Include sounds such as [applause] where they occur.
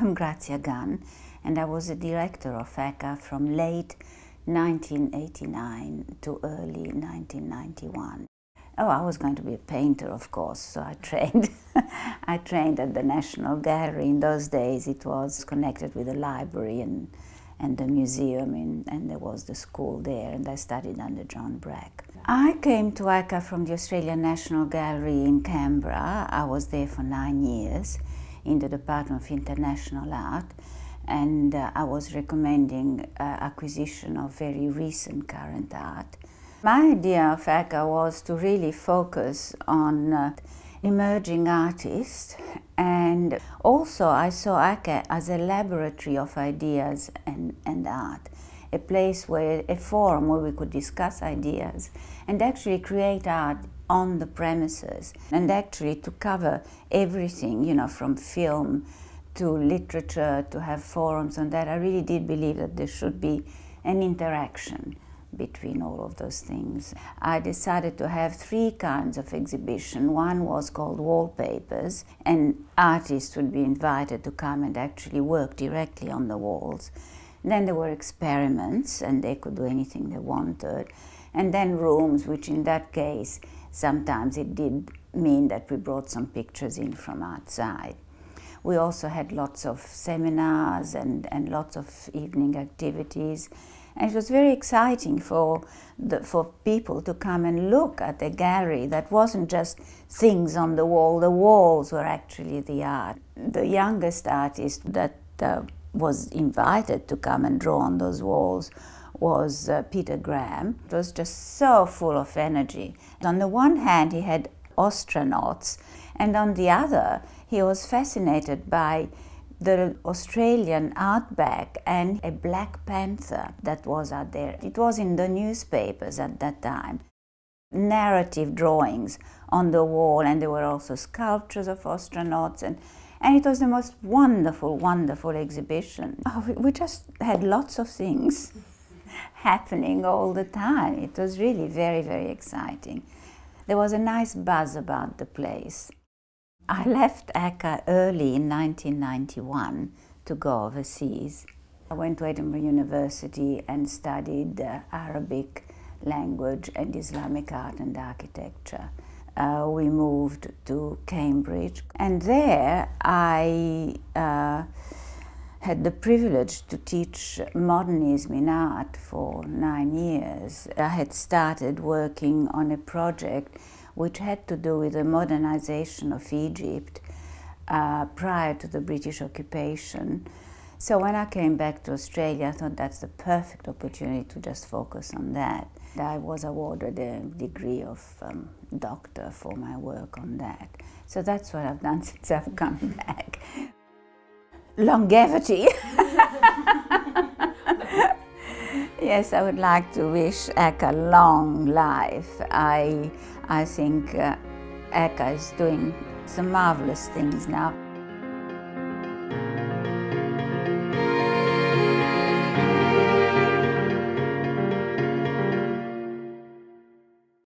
I'm Grazia Gunn, and I was a director of ACCA from late 1989 to early 1991. Oh, I was going to be a painter, of course, so I [laughs] trained. I trained at the National Gallery. In those days, it was connected with the library and, and the museum, in, and there was the school there, and I studied under John Brack. I came to ACCA from the Australian National Gallery in Canberra. I was there for nine years in the Department of International Art, and uh, I was recommending uh, acquisition of very recent current art. My idea of ACCA was to really focus on uh, emerging artists and also I saw ACCA as a laboratory of ideas and, and art, a place where, a forum where we could discuss ideas and actually create art on the premises and actually to cover everything, you know, from film to literature, to have forums on that. I really did believe that there should be an interaction between all of those things. I decided to have three kinds of exhibition. One was called wallpapers, and artists would be invited to come and actually work directly on the walls. Then there were experiments, and they could do anything they wanted. And then rooms, which in that case, sometimes it did mean that we brought some pictures in from outside. We also had lots of seminars and, and lots of evening activities. And it was very exciting for, the, for people to come and look at a gallery that wasn't just things on the wall, the walls were actually the art. The youngest artist that uh, was invited to come and draw on those walls was uh, Peter Graham. It was just so full of energy. On the one hand, he had astronauts, and on the other, he was fascinated by the Australian outback and a black panther that was out there. It was in the newspapers at that time. Narrative drawings on the wall, and there were also sculptures of astronauts, and, and it was the most wonderful, wonderful exhibition. Oh, we, we just had lots of things happening all the time. It was really very, very exciting. There was a nice buzz about the place. I left ACCA early in 1991 to go overseas. I went to Edinburgh University and studied uh, Arabic language and Islamic art and architecture. Uh, we moved to Cambridge, and there I uh, had the privilege to teach modernism in art for nine years. I had started working on a project which had to do with the modernization of Egypt uh, prior to the British occupation. So when I came back to Australia, I thought that's the perfect opportunity to just focus on that. I was awarded a degree of um, doctor for my work on that. So that's what I've done [laughs] since I've come back. Longevity. [laughs] yes, I would like to wish ACCA long life. I I think uh, ACCA is doing some marvelous things now.